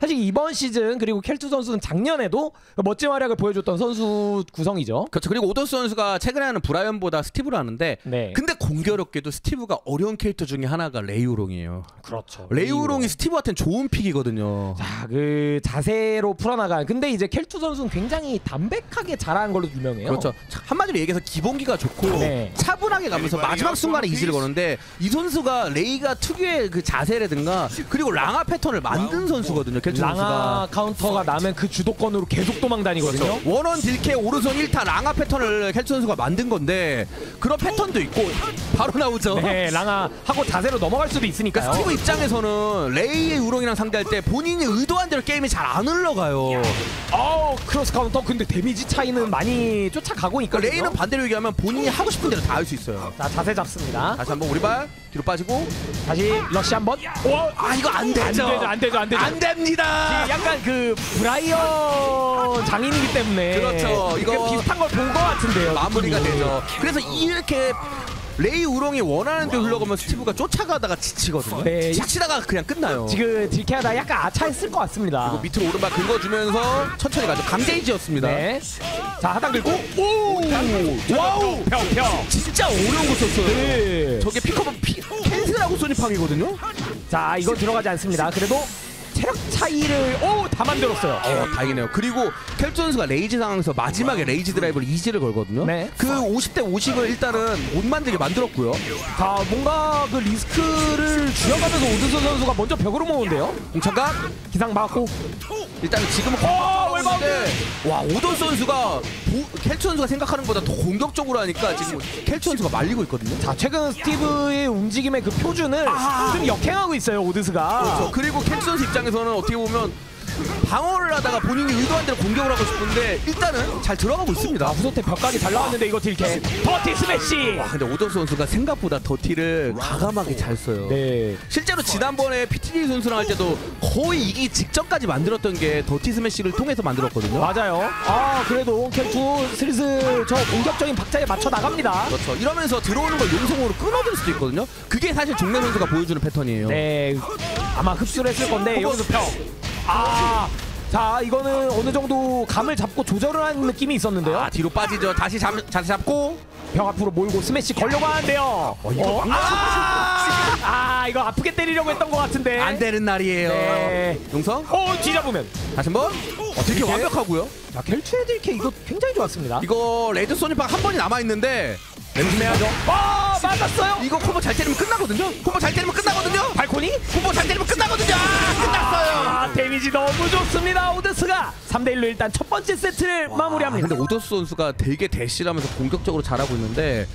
사실 이번 시즌 그리고 켈투 선수는 작년에도 멋진 활약을 보여줬던 선수 구성이죠. 그렇죠. 그리고 오드스 선수가 최근에 하는 브라이언보다 스티브를 하는데 네. 근데 공교롭게도 스티브가 어려운 캐릭터 중에 하나가 레이우롱이에요. 그렇죠. 레이우롱이 스티브한테는 좋은 픽이거든요. 자, 그 자세로 풀어나간. 근데 이제 켈투 선수는 굉장히 담백하게 잘하는 걸로 유명해요. 그렇죠. 한마디로 얘기해서 기본기가 좋고 네. 차분하게 가면서 마지막 순간에 이지를 거는데 이 선수가 레이가 특유의 그 자세라든가 그리고 랑아 패턴을 만든 선수거든요. 켈투 랑아 선수가. 카운터가 나면 그 주도권으로 계속 도망 다니거든요. 그렇죠. 원원 딜캐 오른손 1타 랑아 패턴을 켈투 선수가 만든 건데 그런 패턴도 있고 바로 나오죠. 네, 랑아 하고 자세로 넘어갈 수도 있으니까요. 그러니까 스티브 입장에서는 레이의 우롱이랑 상대할 때 본인이 의도한 대로 게임이 잘 안 흘러가요. 어, 크로스 카운터 근데 데미지 차이는 많이 쫓아가고 있거든요. 그러니까 레이는 반대로 얘기하면 본인이 하고 싶은 대로 다 할 수 있어요. 자, 자세 잡습니다. 다시 한번 우리 발 뒤로 빠지고 다시 러시 한번. 오, 아 이거 안. 되죠, 안 되죠, 안 되죠. 안 됩니다. 약간 그 브라이언 장인이기 때문에 그렇죠. 이거 비슷한 걸 본 것 같은데요. 마무리가 느낌이. 되죠. 그래서 이렇게 레이 우롱이 원하는 대로 흘러가면 스티브가 쫓아가다가 지치거든요. 네. 지치다가 그냥 끝나요. 지금 딜캐하다 약간 아차했을 것 같습니다. 그리고 밑으로 오른발 긁어주면서 천천히 가죠. 강제이지였습니다. 네. 자 하단 긁고 오 와우 평평. 진짜 어려운 거 썼어요. 네. 저게 픽업은 피, 캔슬하고 소니팡이거든요. 자 이거 들어가지 않습니다. 그래도 체력 차이를 오다 만들었어요. 어, 다행이네요. 그리고 켈투 선수가 레이지 상황에서 마지막에 레이지 드라이브를 이지를 걸거든요. 네. 그 50대 50을 일단은 못 만들게 만들었고요. 자 뭔가 그 리스크를 줄여가면서 오드스 선수가 먼저 벽으로 모으는데요. 공참각 기상 막고 일단은 지금은 어, 공격적인데 와 오드스 선수가 보- 켈투 선수가 생각하는 것보다 더 공격적으로 하니까 지금 켈투 선수가 말리고 있거든요. 자 최근 스티브의 움직임의 그 표준을 좀 역행하고 있어요 오드스가. 아. 그렇죠. 그리고 켈투 선수 입장에서는 어떻게 보면 방어를 하다가 본인이 의도한 대로 공격을 하고 싶은데 일단은 잘 들어가고 있습니다. 아 후소태 벽각이 잘 나왔는데 이거 딜캐 더티 스매시. 와 근데 오드스 선수가 생각보다 더티를 과감하게 잘 써요. 네. 실제로 지난번에 PTD 선수랑 할 때도 거의 이기 직전까지 만들었던 게 더티 스매시를 통해서 만들었거든요. 맞아요. 아 그래도 켈투 슬슬 저 공격적인 박자에 맞춰 나갑니다. 그렇죠. 이러면서 들어오는 걸 용성으로 끊어줄 수도 있거든요. 그게 사실 종래 선수가 보여주는 패턴이에요. 네, 아마 흡수를 했을 건데 여기서 평. 아, 자 이거는 어느 정도 감을 잡고 조절을 한 느낌이 있었는데요. 아 뒤로 빠지죠. 다시 잠, 자세 잡고 벽 앞으로 몰고 스매시 걸려고 하는데요. 어, 아, 아 이거 아프게 때리려고 했던 것 같은데. 안 되는 날이에요. 네. 용성 어 뒤잡으면. 다시 한번. 어, 되게 이렇게? 완벽하고요. 자 켈투의 딜캐 이거 굉장히 좋았습니다. 이거 레드 소니팡 한 번이 남아 있는데 조심해야죠. 아 맞았어요. 이거 콤보 잘 때리면 끝나거든요. 콤보 잘 때리면 끝나거든요. 발코니? 콤보 잘 때리면 끝나거든요. 아, 끝났어요. 아 데미지 너무 좋습니다 오드스가 3대 1로 일단 첫 번째 세트를 마무리합니다 근데 오드스 선수가 되게 대시하면서 공격적으로 잘하고 있는데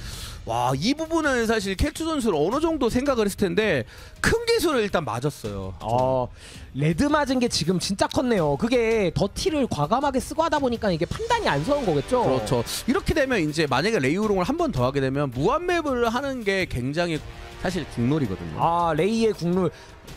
와 이 부분은 사실 켈투 선수를 어느 정도 생각을 했을 텐데 큰 기술을 일단 맞았어요. 어 레드 맞은 게 지금 진짜 컸네요 그게 더티를 과감하게 쓰고 하다 보니까 이게 판단이 안 서는 거겠죠 그렇죠. 이렇게 되면 이제 만약에 레이우롱을 한 번 더 하게 되면 무한맵을 하는 게 굉장히 사실 국룰이거든요. 아 레이의 국룰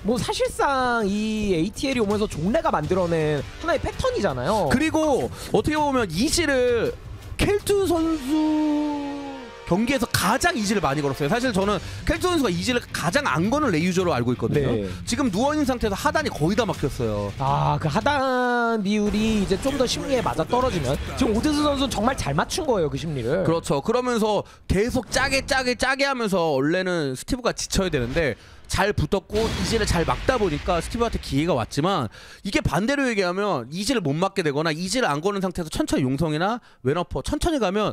뭐 사실상 이 ATL이 오면서 종래가 만들어낸 하나의 패턴이잖아요 그리고 어떻게 보면 이지를 켈투 선수 경기에서 가장 이지를 많이 걸었어요. 사실 저는 켈투 선수가 이지를 가장 안 거는 레이유저로 알고 있거든요. 네. 지금 누워있는 상태에서 하단이 거의 다 막혔어요. 아 그 하단 비율이 이제 좀 더 심리에 맞아 떨어지면 지금 오드스 선수는 정말 잘 맞춘 거예요 그 심리를 그렇죠. 그러면서 계속 짜게 짜게 짜게 하면서 원래는 스티브가 지쳐야 되는데 잘 붙었고 이지를 잘 막다 보니까 스티브한테 기회가 왔지만 이게 반대로 얘기하면 이지를 못 막게 되거나 이지를 안 거는 상태에서 천천히 용성이나 왼어퍼 천천히 가면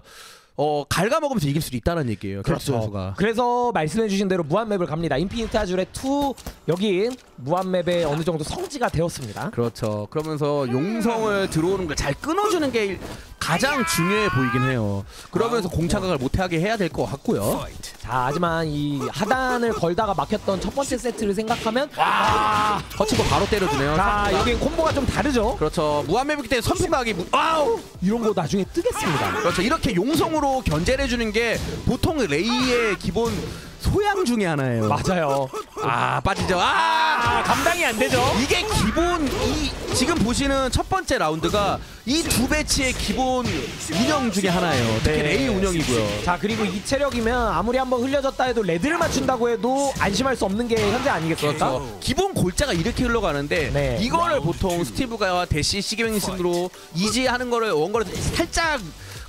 어 갉아먹으면서 이길 수도 있다는 얘기예요. 켈투 선수가. 그래서 말씀해주신 대로 무한맵을 갑니다. 인피니트 아줄의 2 여긴 무한맵에 어느 정도 성지가 되었습니다. 그렇죠. 그러면서 용성을 들어오는 걸 잘 끊어주는 게 가장 중요해 보이긴 해요. 그러면서 공참각을 못하게 해야 될 것 같고요. 자 하지만 이 하단을 걸다가 막혔던 첫 번째 세트를 생각하면 와, 터치고 바로 때려주네요. 자 여긴 콤보가 좀 다르죠. 그렇죠. 무한맵이기 때문에 선풍각이 무... 아우! 이런 거 나중에 뜨겠습니다. 그렇죠. 이렇게 용성으로 견제를 해주는 게 보통 레이의 기본 소양 중에 하나예요. 맞아요. 아 빠지죠. 아 아 감당이 안 되죠. 이게 기본 이 지금 보시는 첫 번째 라운드가 이 두 배치의 기본 운영 중에 하나예요. 특히 네. 레이 운영이고요. 자 그리고 이 체력이면 아무리 한번 흘려졌다 해도 레드를 맞춘다고 해도 안심할 수 없는 게 현재 아니겠습니까? 그렇죠. 기본 골자가 이렇게 흘러가는데 네. 이거를 보통 스티브가 대시 시계맹신으로 이지하는 거를 원거리 살짝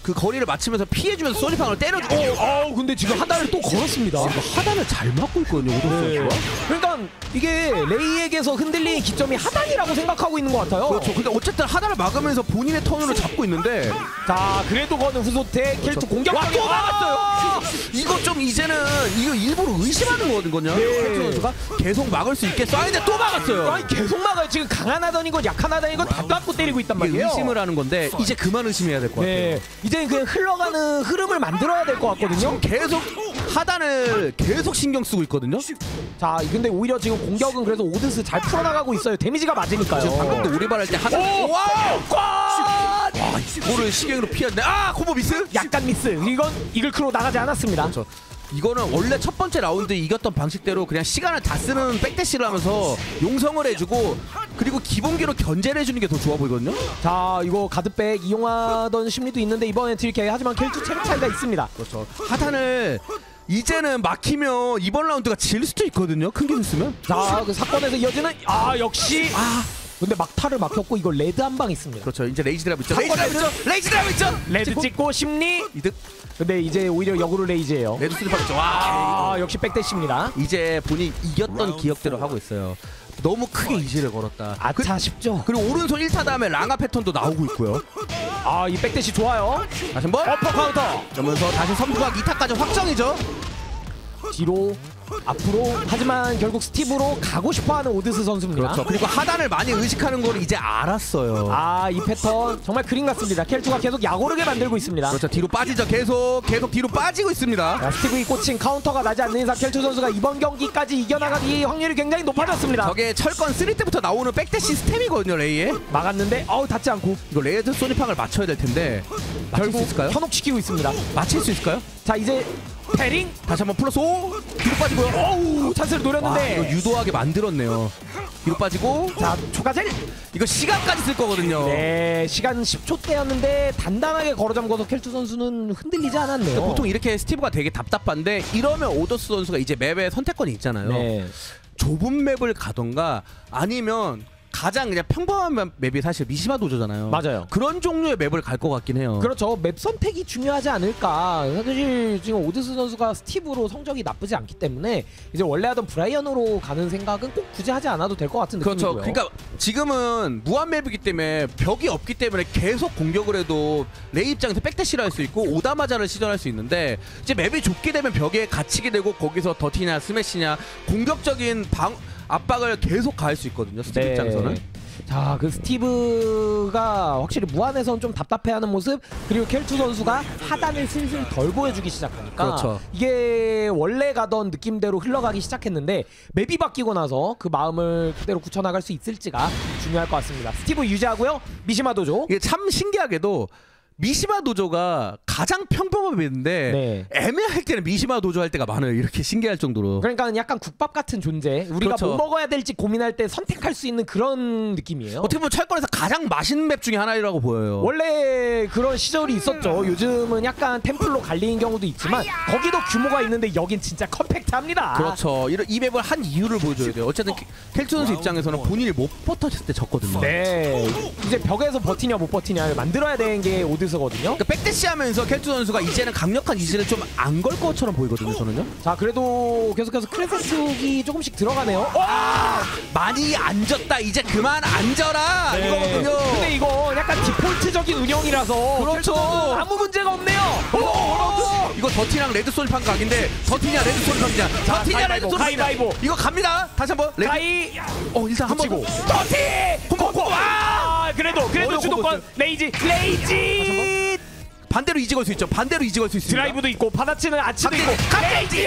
그 거리를 맞추면서 피해주면서 소니팡을 때려주고 어, 근데 지금 하단을 또 걸었습니다. 하단을 잘 맞고 있거든요. 네. 선수가. 그러니까 이게 레이에게서 흔들린 기점이 하단이라고 생각하고 있는 것 같아요. 그렇죠. 근데 어쨌든 하단을 막으면서 본인의 턴으로 잡고 있는데 자 그래도 거는 후소태 켈트 공격적이 와, 또 막았어요. 이거 좀 이제는 이거 일부러 의심하는 거거든요. 네. 선수가 계속 막을 수 있겠어. 아닌데 또 막았어요. 아니 계속 막아요. 지금 강한 하단이건 약한 하단이건 다 갖고 때리고 있단 말이에요. 의심을 하는 건데 이제 그만 의심해야 될 것 같아요. 네, 이제는 그냥 흘러가는 흐름을 만들어야 될 것 같거든요. 계속 하단을 계속 신경 쓰고 있거든요. 자, 근데 오히려 지금 공격은 그래서 오드스 잘 풀어나가고 있어요. 데미지가 맞으니까요. 방금도 우리발 할 때 하단 오! 와! 꽉! 이거를 시경으로 피하는데 아 콤보 미스? 약간 미스. 이건 이글크로 나가지 않았습니다. 그렇죠. 이거는 원래 첫 번째 라운드 이겼던 방식대로 그냥 시간을 다 쓰는 백대시를 하면서 용성을 해주고 그리고 기본기로 견제를 해주는 게 더 좋아 보이거든요. 자, 이거 가드백 이용하던 심리도 있는데 이번엔 딜캐 하지만 켈투 체력 차이가 있습니다. 그렇죠. 하단을 이제는 막히면 이번 라운드가 질 수도 있거든요. 큰 기술 쓰면. 자, 그 사건에서 이어지는 아 역시 아 근데 막타를 막혔고 이거 레드 한 방 있습니다. 그렇죠. 이제 rage drive 있죠. rage drive 있죠. rage drive 있죠. 레드 찍고 심리. 이득. 근데 이제 오히려 역으로 rage예요. 레드 스리파 있죠. 와. 아 역시 backdash입니다. 이제 본인 이겼던 기억대로 하고 있어요. 너무 크게 이지를 걸었다. 아차 싶죠. 그리고 오른손 1타 다음에 랑아 패턴도 나오고 있고요. 아 이 backdash 좋아요. 다시 한번 어퍼 카운터. 그러면서 다시 선부각 2타까지 확정이죠. 뒤로 앞으로 하지만 결국 스티브로 가고 싶어하는 오드스 선수입니다. 그렇죠. 그리고 하단을 많이 의식하는 걸 이제 알았어요. 아 이 패턴 정말 그림 같습니다. 켈투가 계속 약오르게 만들고 있습니다. 그렇죠. 뒤로 빠지죠. 계속 계속 뒤로 빠지고 있습니다. 자, 스티브의 꽂힌 카운터가 나지 않는 이상 켈투 선수가 이번 경기까지 이겨나가기 확률이 굉장히 높아졌습니다. 저게 철권 3 때부터 나오는 backdash 스텝이거든요, 레이에. 막았는데 어우 닿지 않고 이거 레드 소니팡을 맞춰야 될 텐데 결국? 현혹시키고 있습니다. 맞힐 수 있을까요? 자 이제 parrying 다시 한번 플러스 5 뒤로 빠지고요. 어우 찬스를 와, 노렸는데 이거 유도하게 만들었네요. 뒤로 빠지고 자 초가젤 이거 시간까지 쓸 거거든요. 네 시간 10초 때였는데 단단하게 걸어 잠궈서 켈투 선수는 흔들리지 않았네요. 그러니까 보통 이렇게 스티브가 되게 답답한데 이러면 오드스 선수가 이제 맵에 선택권이 있잖아요. 네. 좁은 맵을 가던가 아니면 가장 그냥 평범한 맵이 사실 미시마 도저잖아요. 맞아요. 그런 종류의 맵을 갈 것 같긴 해요. 그렇죠. 맵 선택이 중요하지 않을까. 사실 지금 오드스 선수가 스티브로 성적이 나쁘지 않기 때문에 이제 원래 하던 브라이언으로 가는 생각은 꼭 굳이 하지 않아도 될 것 같은 그렇죠. 느낌이고요. 그러니까 지금은 무한 맵이기 때문에 벽이 없기 때문에 계속 공격을 해도 레이 입장에서 backdash를 할 수 있고 오다마자를 시전할 수 있는데 이제 맵이 좁게 되면 벽에 갇히게 되고 거기서 더티냐 스매시냐 공격적인 방 압박을 계속 가할 수 있거든요. 스티브 네. 입장에서는. 자, 그 스티브가 확실히 무한에선 좀 답답해하는 모습 그리고 켈투 선수가 하단을 슬슬 덜 보여주기 시작하니까 그렇죠. 이게 원래 가던 느낌대로 흘러가기 시작했는데 맵이 바뀌고 나서 그 마음을 그대로 굳혀나갈 수 있을지가 중요할 것 같습니다. 스티브 유지하고요. 미시마 도조. 이게 참 신기하게도 미시마 도조가 가장 평범한 맵인데 네. 애매할 때는 미시마 도조 할 때가 많아요. 이렇게 신기할 정도로. 그러니까 약간 국밥 같은 존재. 우리가 그렇죠. 뭐 먹어야 될지 고민할 때 선택할 수 있는 그런 느낌이에요. 어떻게 보면 철권에서 가장 맛있는 맵 중에 하나라고 보여요. 원래 그런 시절이 있었죠. 요즘은 약간 템플로 갈리는 경우도 있지만 거기도 규모가 있는데 여긴 진짜 compact합니다. 그렇죠. 이런 이 맵을 한 이유를 보여줘야 돼요. 어쨌든 케- 켈투 선수 입장에서는 본인이 못 버텼을 때 졌거든요. 네. 이제 벽에서 버티냐 못 버티냐를 만들어야 되는 게 오드스거든요. 그러니까 backdash 하면서 켈투 선수가 이제는 강력한 이지를 좀 안 걸 것처럼 보이거든요. 저는요. 자, 그래도 계속해서 crescent기 조금씩 들어가네요. 아 많이 앉았다. 이제 그만 앉아라. 네. 이거거든요. 근데 이거 약간 디폴트적인 운영이라서 그렇죠. 아무 문제가 없네요. 오! 이거 더티랑 레드 솔판 각인데 더티냐 레드 솔판이냐 더티냐 레드 가위바위보, 솔판이냐 가위바위보. 이거 갑니다 다시 한번 레드 가이 어 일단 한번 붙이고 더티 콩콩콩 아 그래도 그래도 주도권. 레이지 레이지! 반대로 걸수 있죠. 반대로 걸수 있습니다. 드라이브도 있고 받아치는 아치도 있고. 레이지!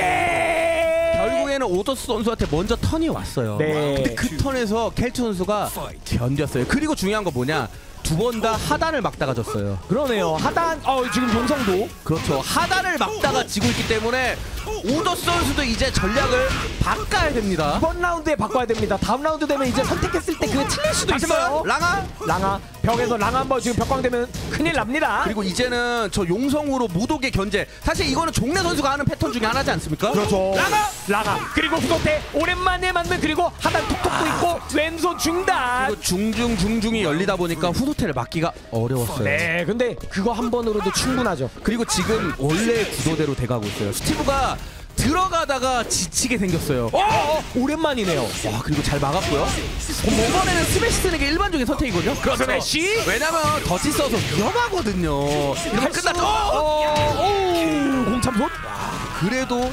결국에는 오더스 선수한테 먼저 턴이 왔어요. 네. 근데 그 턴에서 켈투 선수가 견뎠어요. 그리고 중요한 거 뭐냐 두 번 다 하단을 막다가 졌어요. 그러네요. 하단 어 지금 용성도 그렇죠. 하단을 막다가 지고 있기 때문에 오드스 선수도 이제 전략을 바꿔야 됩니다. 이번 라운드에 바꿔야 됩니다. 다음 라운드 되면 이제 선택했을 때 그게 틀릴 수도 있어요. 하지만 랑아 랑아 벽에서 랑아 한번 지금 벽광되면 큰일 납니다. 그리고 이제는 저 용성으로 무독의 견제. 사실 이거는 종래 선수가 하는 패턴 중에 하나지 않습니까? 그렇죠. 랑아 랑아 그리고 후도태 오랜만에 맞는 그리고 하단 톡톡도 있고 왼손 중단. 그리고 중중 중중이 열리다 보니까 후도태를 막기가 어려웠어요. 네, 근데 그거 한 번으로도 충분하죠. 그리고 지금 원래 구도대로 돼가고 있어요. 스티브가 들어가다가 지치게 생겼어요. 어, 어, 오랜만이네요. 와 그리고 잘 막았고요. 이번에는 스매시 쓰는 게 일반적인 선택이거든요. 스매시? 왜냐면 덫이 써서 위험하거든요. 이러면 끝났다. 어! 오, 공참손? 그래도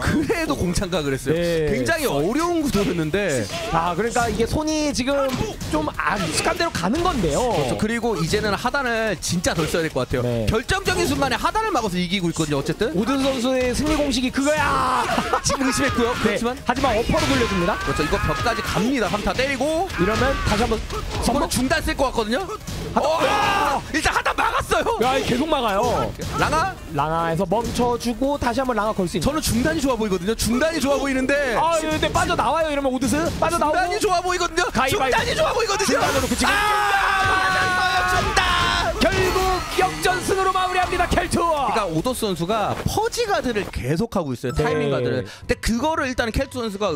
그래도 공창각을 했어요. 네. 굉장히 어려운 구도였는데 아, 그러니까 이게 손이 지금 좀 아, 익숙한 대로 가는 건데요. 그렇죠. 그리고 이제는 하단을 진짜 덜 써야 될 것 같아요. 네. 결정적인 순간에 하단을 막아서 이기고 있거든요. 어쨌든 오든 선수의 승리 공식이 그거야. 지금 의심했고요. 네, 그렇지만 하지만 어퍼로 돌려줍니다. 그렇죠. 이거 벽까지 갑니다. 3타 때리고 이러면 다시 한번 선방. 중단 쓸 것 같거든요. 어, 일단 하단 막았어요. 야, 계속 막아요. 랑아 랑아에서 멈춰주고 다시 한번 랑아 걸수 있는. 저는 중단이 좋아 보이거든요. 중단이 좋아 보이는데 아, 근데 빠져 나와요. 이러면 오드스 빠져 나오고. 중단이 좋아 보이거든요. 가위바위보. 중단이 좋아 보이거든요. 중단으로. 아, 맞았어요. 중단. 결국 역전승으로 마무리합니다. 켈투. 그러니까 오더 선수가 퍼지 가드를 계속하고 있어요. 네. 타이밍 가드를. 근데 그거를 일단 켈투 선수가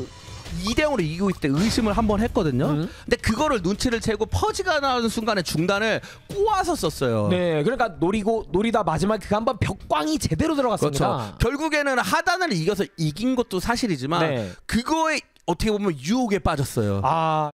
2대 0으로 이기고 있을 때 의심을 한 번 했거든요. 음. 근데 그거를 눈치를 채고 퍼지가 나오는 순간에 중단을 꼬아서 썼어요. 네, 그러니까 노리고 노리다 마지막에 그 한 번 벽광이 제대로 들어갔습니다. 그렇죠. 결국에는 하단을 이겨서 이긴 것도 사실이지만 네. 그거에 어떻게 보면 유혹에 빠졌어요. 아,